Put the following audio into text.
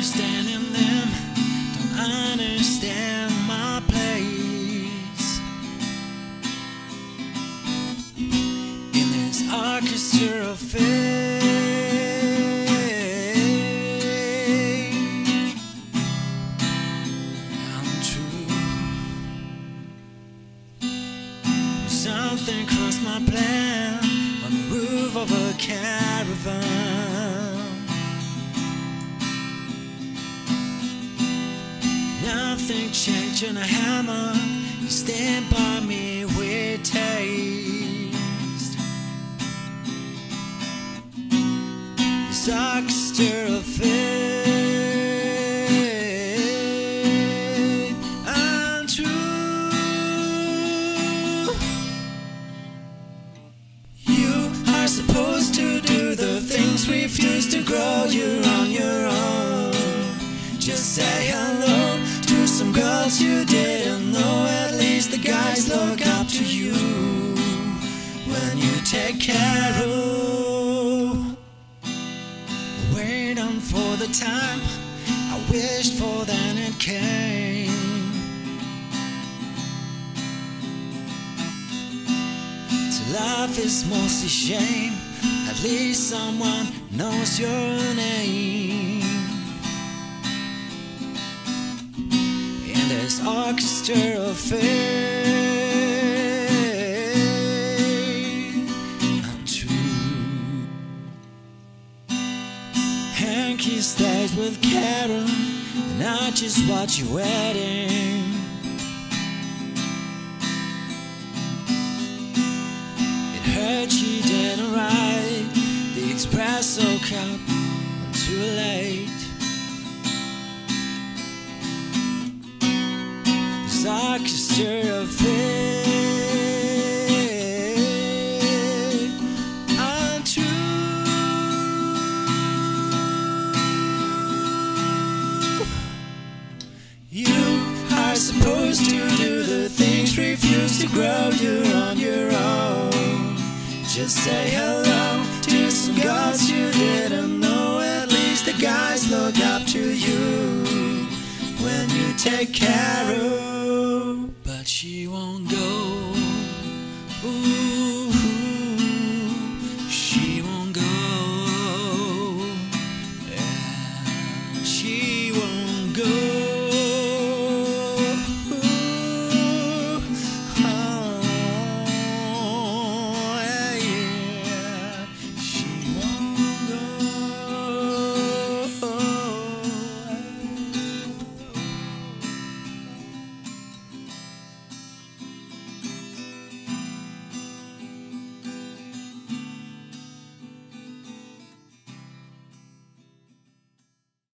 understanding them, don't understand my place. In this orchestra of fate, I'm true. Something crossed my plan on the roof of a caravan. Nothing changed in a hammer. You stand by me with taste. This orchestra of faith and truth. You are supposed to do the things refuse to grow. You're on your own. Just say hello girls you didn't know. At least the guys look up to you when you take care of. Wait on for the time I wished for, then it came. To love is mostly shame. At least someone knows your name. This orchestra of fate and truth. Hanky stays with Karen, and I just watch your wedding. It hurt you didn't write the espresso cup I'm too late. Orchestra of fate and truth. You are supposed to do the things refuse to grow. You're on your own. Just say hello to some gods you didn't know. At least the guys look up to you when you take care of. 希望